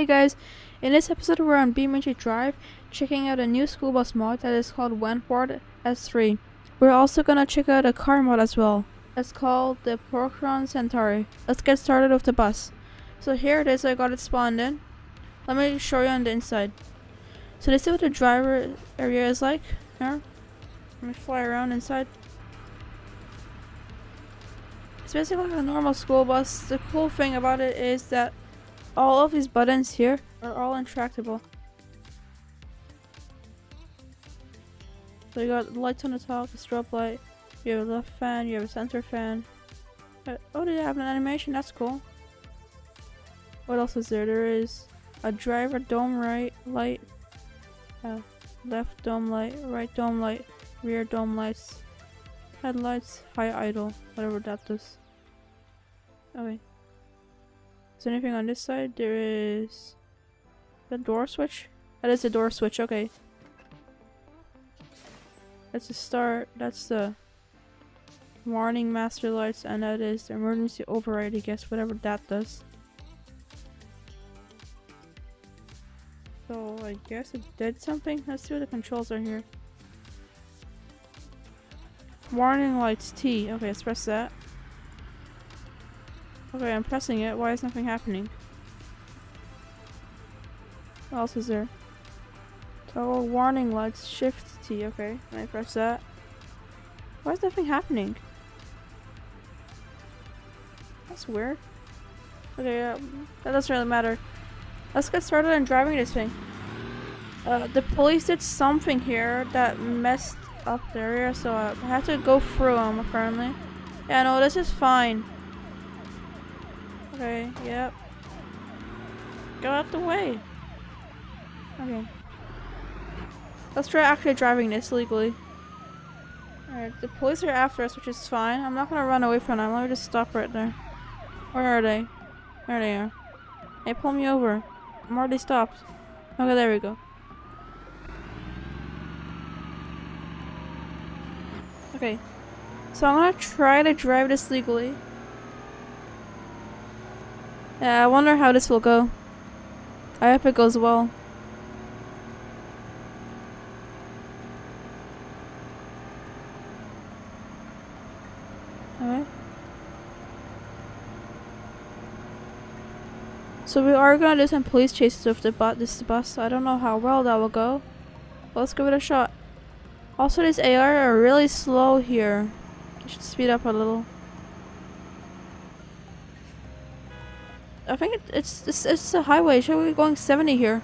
Hey guys, in this episode we're on BeamNG Drive checking out a new school bus mod that is called Wentward S3. We're also gonna check out a car mod as well. It's called the Procyon Centauri. Let's get started with the bus. So here it is, I got it spawned in. Let me show you on the inside. So this is what the driver area is like. Here. Let me fly around inside. It's basically like a normal school bus. The cool thing about it is that all of these buttons here are all intractable. So you got lights on the top, strobe light, you have a left fan, you have a center fan. Uh, oh, they have an animation, that's cool. What else is there? There is a driver dome right light, uh, left dome light, right dome light, rear dome lights, headlights, high idle, whatever that does. Okay. Is there anything on this side? There is the door switch. That is the door switch. Okay. That's the start. That's the warning master lights, and that is the emergency override. I guess whatever that does. So I guess it did something. Let's see what the controls are here. Warning lights T. Okay, let's press that. Okay, I'm pressing it. Why is nothing happening? What else is there? Toggle warning lights. Shift T. Okay, can I press that? Why is nothing happening? That's weird. Okay, uh, that doesn't really matter. Let's get started on driving this thing. Uh, the police did something here that messed up the area, so I have to go through them apparently. Yeah, no, this is fine. Okay, yep. Go out the way. Okay. Let's try actually driving this legally. Alright, the police are after us, which is fine. I'm not gonna run away from them. Let me just stop right there. Where are they? There they are. Hey, pull me over. I'm already stopped. Okay, there we go. Okay. So I'm gonna try to drive this legally. Yeah, I wonder how this will go. I hope it goes well. Alright. So we are gonna do some police chases with the bus this bus. I don't know how well that will go. But let's give it a shot. Also these AI are really slow here. Should speed up a little. I think it's, it's it's a highway. Should be going 70 here.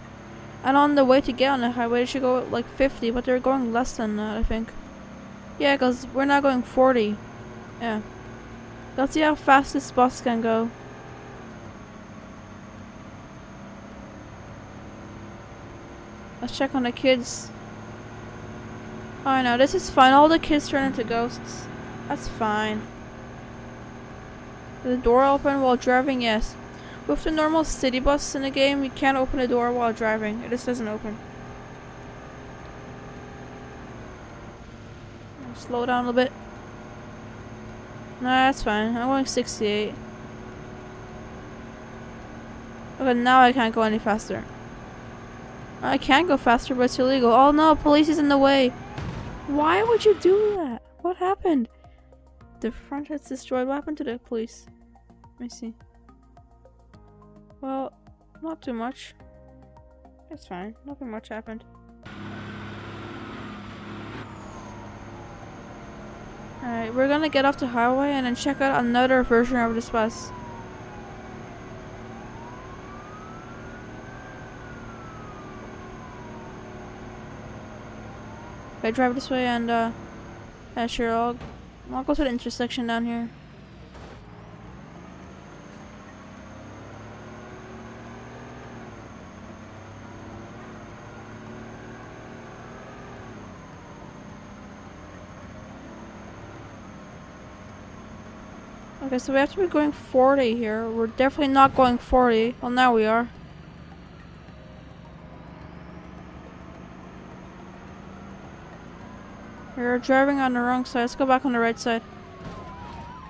And on the way to get on the highway, it should go like 50, but they're going less than that, I think. Yeah, because we're not going 40. Yeah. Let's see how fast this bus can go. Let's check on the kids. Oh no, this is fine. All the kids turn into ghosts. That's fine. the door open while driving? Yes. With the normal city bus in the game, you can't open the door while driving. It just doesn't open. Slow down a little bit. Nah, that's fine. I'm going 68. Okay, now I can't go any faster. I can go faster, but it's illegal. Oh no, police is in the way. Why would you do that? What happened? The front is destroyed. What happened to the police? Let me see. Well, not too much. It's fine. Nothing much happened. Alright, we're gonna get off the highway and then check out another version of this bus. I drive this way and uh, yeah, sure, I'll, I'll go to the intersection down here. Okay, so we have to be going 40 here. We're definitely not going 40. Well, now we are. We are driving on the wrong side. Let's go back on the right side.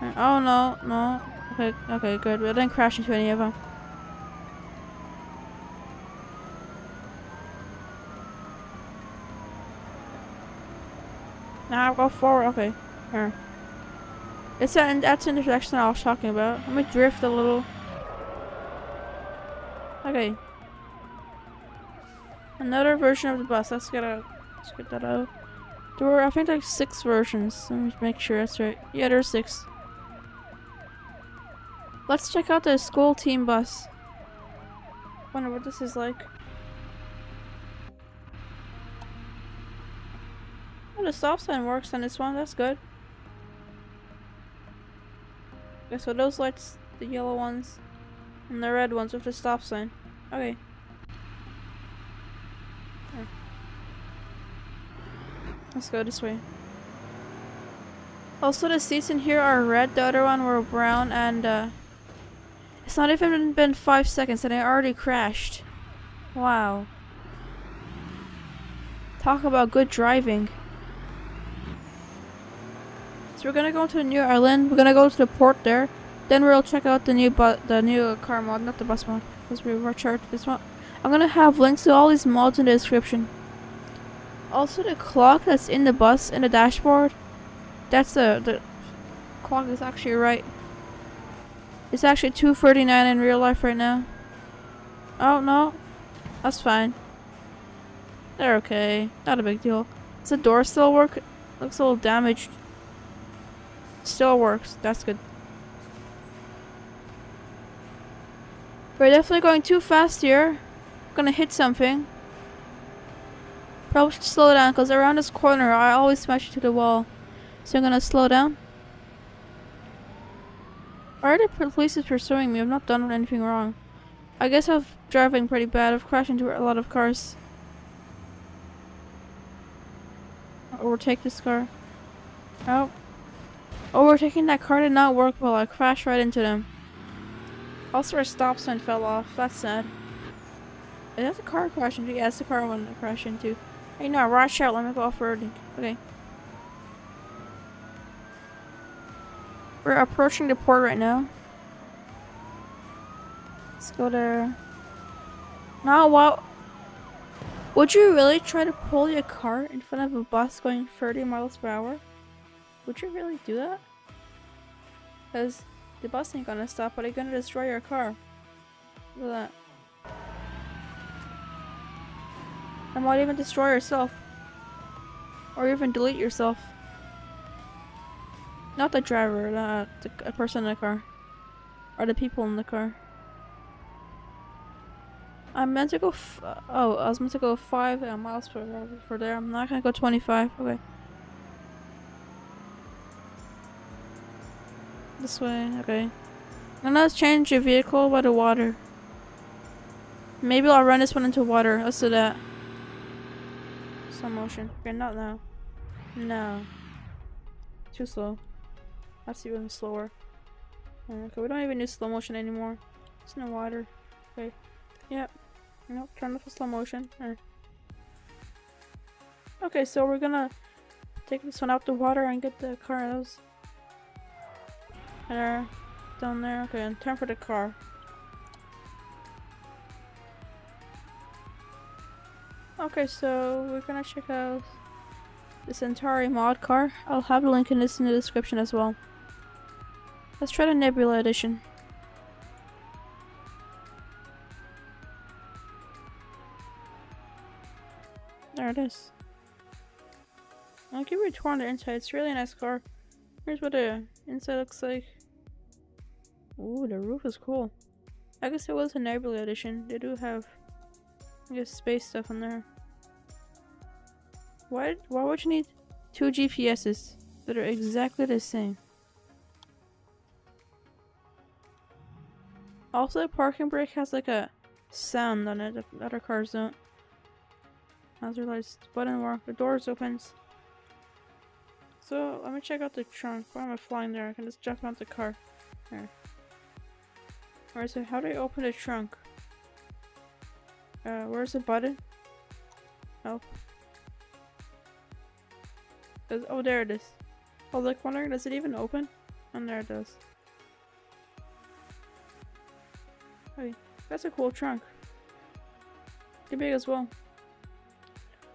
Uh, oh, no, no. Okay, okay, good. We didn't crash into any of them. Now go forward. Okay, here. It's that that's intersection I was talking about. Let me drift a little. Okay. Another version of the bus. Let's get out. Let's get that out. There were I think like six versions. Let me make sure that's right. Yeah, there's six. Let's check out the school team bus. Wonder what this is like. Oh, the stop sign works on this one. That's good. Okay, so those lights, the yellow ones, and the red ones with the stop sign. Okay. Let's go this way. Also, the seats in here are red. The other one were brown, and uh, it's not even been five seconds, and it already crashed. Wow. Talk about good driving. We're gonna go to New Ireland. We're gonna go to the port there. Then we'll check out the new bu the new car mod, not the bus mod, because we were charged this one. I'm gonna have links to all these mods in the description. Also, the clock that's in the bus in the dashboard, that's the the clock is actually right. It's actually 2:39 in real life right now. Oh no, that's fine. They're okay, not a big deal. Does the door still work? Looks a little damaged. Still works. That's good. We're definitely going too fast here. Gonna hit something. Probably should slow down because around this corner I always smash into the wall. So I'm gonna slow down. Why are the police pursuing me? I've not done anything wrong. I guess I'm driving pretty bad. I've crashed into a lot of cars. I'll overtake this car. Oh. Overtaking that car did not work well. I crashed right into them. Also, our stop sign fell off. That's sad. Is that the car crash into? Yeah, that's the car I wanted to crash into. Hey, no, I rush out. Let me go off-roading. Okay. We're approaching the port right now. Let's go there. Now, what? Would you really try to pull your car in front of a bus going 30 miles per hour? Would you really do that? Because the bus ain't gonna stop, but it's gonna destroy your car. Look at that. And might even destroy yourself. Or even delete yourself. Not the driver, the, the person in the car. Or the people in the car. I'm meant to go oh, I was meant to go 5 uh, miles per hour for there. I'm not gonna go 25. Okay. This way, okay. And let's change your vehicle by the water. Maybe I'll run this one into water. Let's do that. Slow motion. Okay, not now. No. Too slow. That's even slower. Okay, we don't even use slow motion anymore. It's the water. Okay. Yep. Nope, turn off the slow motion. Okay, so we're gonna take this one out the water and get the car out. There. Down there. Okay, and turn for the car. Okay, so we're gonna check out the Centauri mod car. I'll have a link in this in the description as well. Let's try the Nebula edition. There it is. I'll give you a tour on the inside. It's a really nice car. Here's what the inside looks like. Ooh, the roof is cool. I guess it was a Nebula edition. They do have, I guess, space stuff in there. Why, why would you need two GPSs that are exactly the same? Also, the parking brake has like a sound on it that other cars don't. Hazard lights, button work, the doors opens. So, let me check out the trunk. Why am I flying there? I can just jump out the car. Alright, so how do I open the trunk? Uh, where's the button? Oh. Does, oh, there it is. I was like wondering, does it even open? And there it does. Hey, that's a cool trunk. Pretty big as well.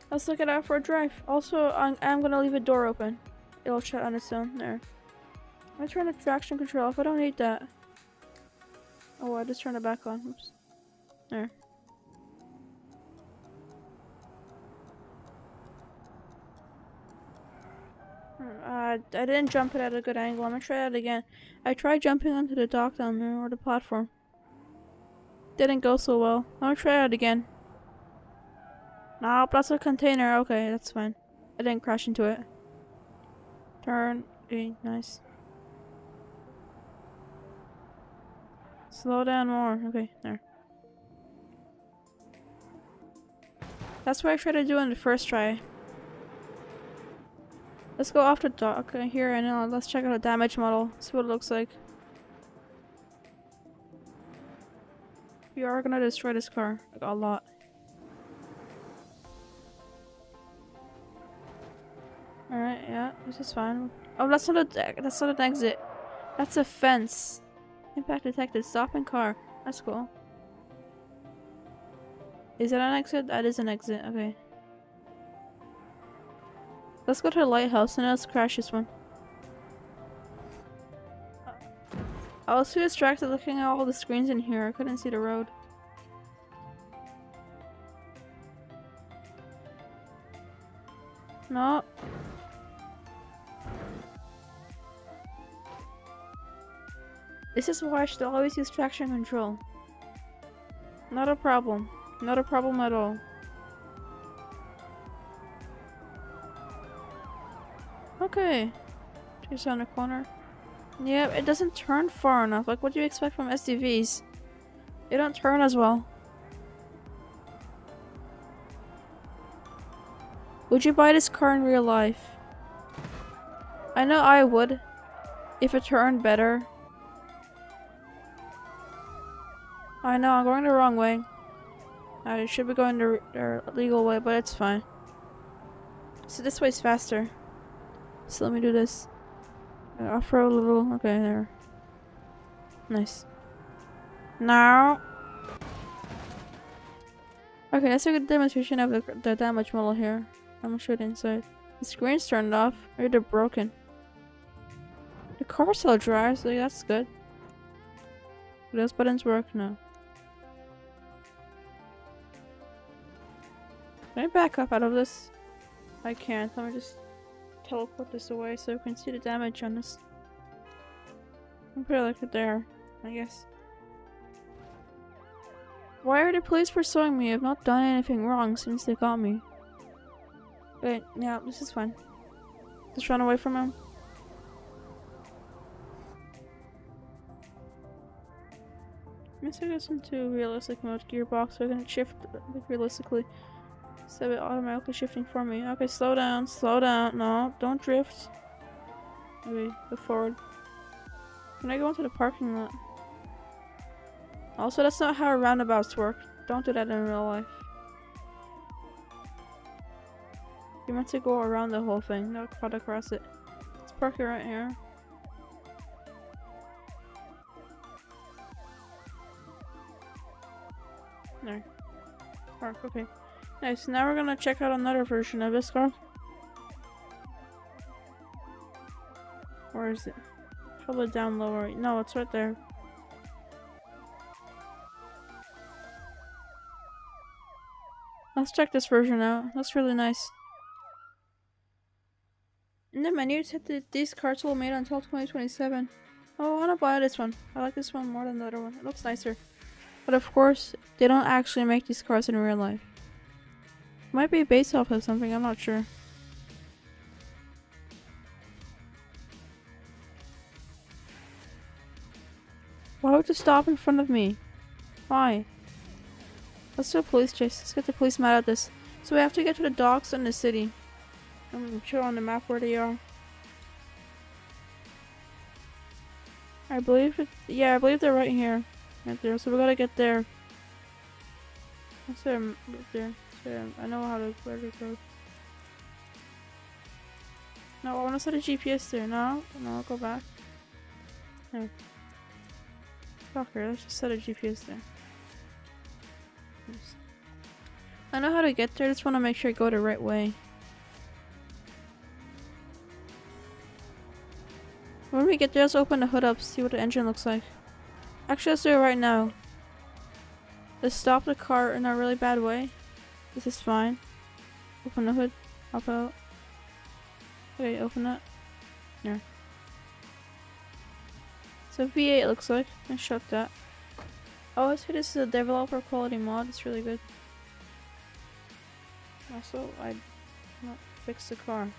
Let's look it out for a drive. Also, I'm, I'm gonna leave a door open. It'll shut on its own. There. I turn the traction control off. I don't need that. Oh, I just turned it back on. Oops. There. Uh, I didn't jump it at a good angle. I'm gonna try that again. I tried jumping onto the dock down there, or the platform. Didn't go so well. I'm gonna try it again. Nope, that's a container. Okay, that's fine. I didn't crash into it. Turn. Okay, nice. Slow down more. Okay, there. That's what I tried to do in the first try. Let's go off the dock here and uh, let's check out the damage model. See what it looks like. We are gonna destroy this car. Like a lot. Alright, yeah, this is fine. Oh, that's not a. That's not an exit. That's a fence. Impact detected. Stopping car. That's cool. Is that an exit? That is an exit. Okay. Let's go to the lighthouse and let's crash this one. I was too distracted looking at all the screens in here. I couldn't see the road. No. This is why I should always use traction control. Not a problem. Not a problem at all. Okay. Just on the corner. Yeah, it doesn't turn far enough. Like, what do you expect from SUVs? They don't turn as well. Would you buy this car in real life? I know I would. If it turned better. I know, I'm going the wrong way. I should be going the, legal way, but it's fine. So this way's faster. So let me do this. Uh, off-road a little. Okay, there. Nice. Now. Okay, that's a good demonstration of the, the damage model here. I'm gonna show it inside. The screen's turned off. Or they're broken. The car still drives, so that's good. Those buttons work? No. Can I back up out of this? I can't. Let me just teleport this away so we can see the damage on this. I'm it like it there, I guess. Why are the police pursuing me? I've not done anything wrong since they got me. Wait, yeah, this is fine. Just run away from him. Let's this into realistic mode gearbox so I can shift realistically. So it automatically shifting for me. Okay, slow down, slow down. No, don't drift. Okay, go forward. Can I go into the parking lot? Also, that's not how roundabouts work. Don't do that in real life. You meant to go around the whole thing, not cut across it. Let's park it right here. No. Park, okay. Nice, now we're gonna check out another version of this car. Where is it? Probably down lower. No, it's right there. Let's check this version out. That's really nice. In the menu, it said that these cards will made until 2027. Oh, I wanna buy this one. I like this one more than the other one. It looks nicer. But of course, they don't actually make these cars in real life. Might be based off of something, I'm not sure. Why would you stop in front of me? Why? Let's do a police chase. Let's get the police mad at this. So we have to get to the docks in the city. I'm sure on the map where they are. I believe it, yeah, I believe they're right here. Right there, so we gotta get there. Let's um, right there. I know how to where to go. No, I want to set a GPS there. No, no, go back. Fucker, let's just set a GPS there. I know how to get there, I just want to make sure I go the right way. When we get there, let's open the hood up, see what the engine looks like. Actually, let's do it right now. Let's stop the car in a really bad way. This is fine. Open the hood. Hop out. Okay, open that. There. So V8 looks like. I shut that. Oh, see this is a developer quality mod. It's really good. Also, I not fix the car.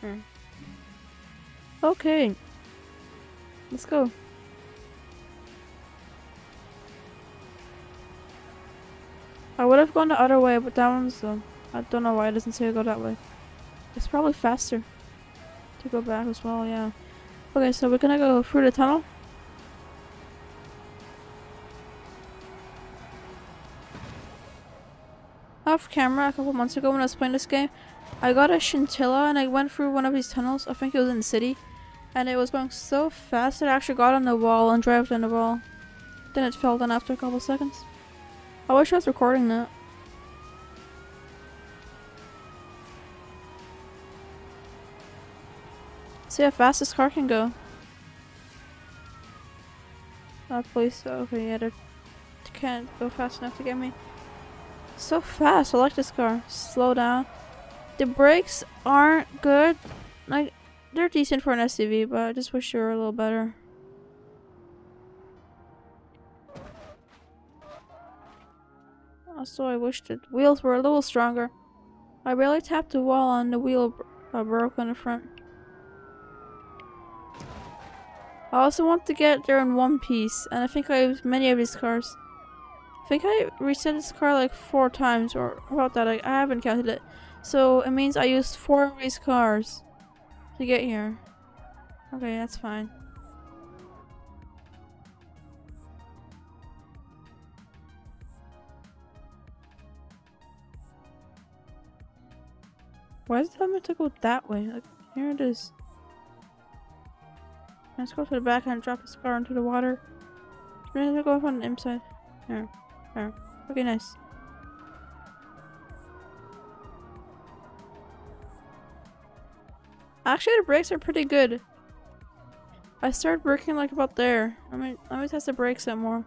Hmm. Okay. Let's go. I would have gone the other way, but that one's um, I don't know why it doesn't say to go that way. It's probably faster to go back as well, yeah. Okay, so we're gonna go through the tunnel. Off camera a couple months ago when I was playing this game, I got a Scintilla and I went through one of these tunnels. I think it was in the city. And it was going so fast it actually got on the wall and drove on the wall. Then it fell down after a couple seconds. I wish I was recording that. See how fast this car can go. Oh, police. Oh, okay, yeah, they can't go fast enough to get me. So fast. I like this car. Slow down. The brakes aren't good. Like, they're decent for an SUV, but I just wish they were a little better. Also, I wish the wheels were a little stronger. I barely tapped the wall and the wheel uh, broke on the front. I also want to get there in one piece, and I think I have many of these cars. I think I reset this car like four times, or about that, I, I haven't counted it. So it means I used four of these cars to get here. Okay, that's fine. Why does it tell me to go that way? Like, here it is. Let's go to the back and drop this car into the water. We're gonna go up on the inside. There. There. Okay, nice. Actually, the brakes are pretty good. I started working like about there. Let me, let me test the brakes some more.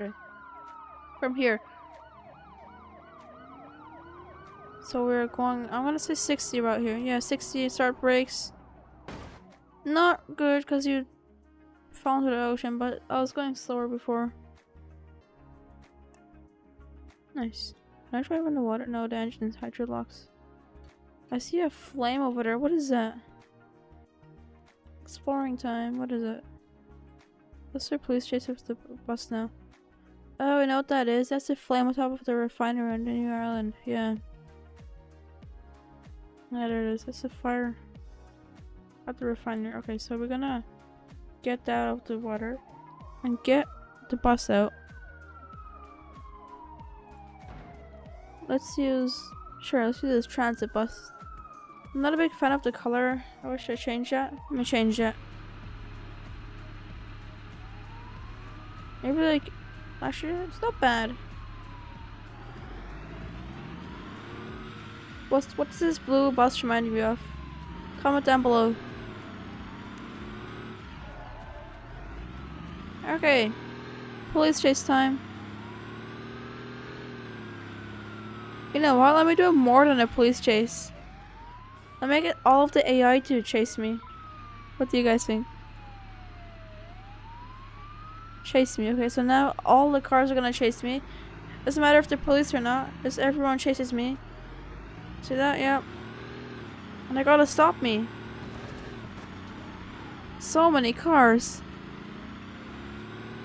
Okay. From here. So we're going, I'm gonna say 60 about here. Yeah, 60 start brakes. Not good because you fall into the ocean, but I was going slower before. Nice. Can I drive in the water? No, the engine's hydrolocks. I see a flame over there. What is that? Exploring time. What is it? Let's do police chase with the bus now. Oh, I know what that is. That's the flame on top of the refinery in New Ireland. Yeah. Yeah, there it is. That's a fire at the refinery. Okay, so we're gonna get that out of the water and get the bus out. Let's use... Sure, let's use this transit bus. I'm not a big fan of the color. I wish I changed that. Let me change that. Maybe like Actually, it's not bad. What's what's this blue bus reminding me of? Comment down below. Okay. Police chase time. You know what? Let me do more than a police chase. Let me get all of the AI to chase me. What do you guys think? Chase me. Okay, so now all the cars are gonna chase me. Doesn't matter if they're police or not. Just everyone chases me. See that? Yep. And they gotta stop me. So many cars.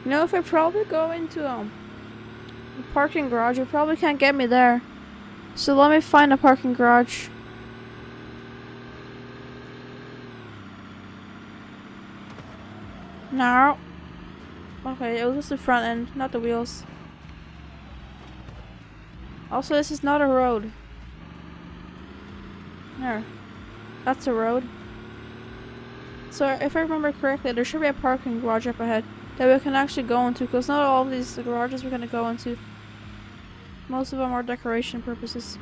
You know, if I probably go into um, a parking garage, you probably can't get me there. So let me find a parking garage. Now. Okay, it was just the front end, not the wheels. Also, this is not a road. There. That's a road. So if I remember correctly, there should be a parking garage up ahead that we can actually go into because not all of these garages we're going to go into. Most of them are decoration purposes.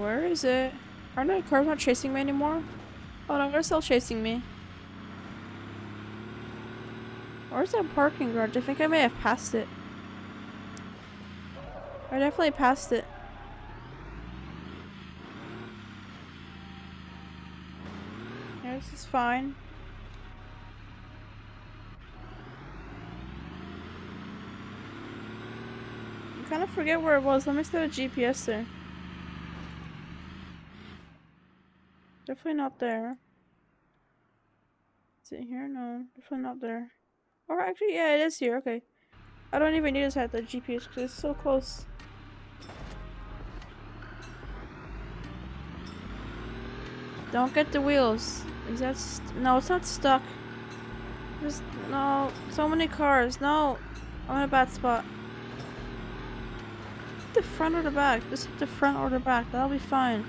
Where is it? Are the cars not chasing me anymore? Oh no, they're still chasing me. Where's that parking garage? I think I may have passed it. I definitely passed it. Yeah, this is fine. I kind of forget where it was. Let me set a GPS there. Definitely not there. Is it here? No, definitely not there. Or actually, yeah, it is here. Okay. I don't even need to set the GPS because it's so close. Don't get the wheels. Is that no? It's not stuck. There's no. So many cars. No. I'm in a bad spot. The front or the back? Just hit the front or the back. That'll be fine.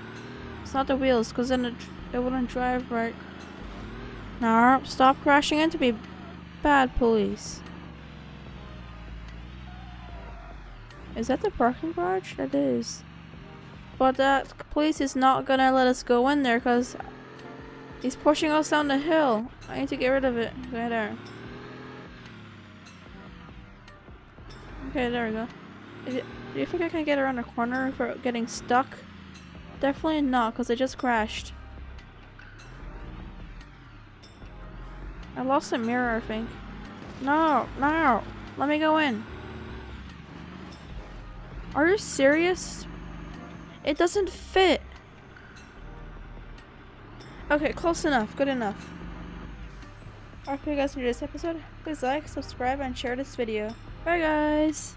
It's not the wheels, because then it, it wouldn't drive right. Now, stop crashing into me. Bad police. Is that the parking garage? That is. But that police is not gonna let us go in there because he's pushing us down the hill. I need to get rid of it. Right there. Okay, there we go. Do you think I can get around the corner for getting stuck? Definitely not, because I just crashed. I lost a mirror, I think. No, no, let me go in. Are you serious? It doesn't fit. Okay, close enough. Good enough. Alright, if you guys enjoyed this episode, please like, subscribe, and share this video. Bye, guys!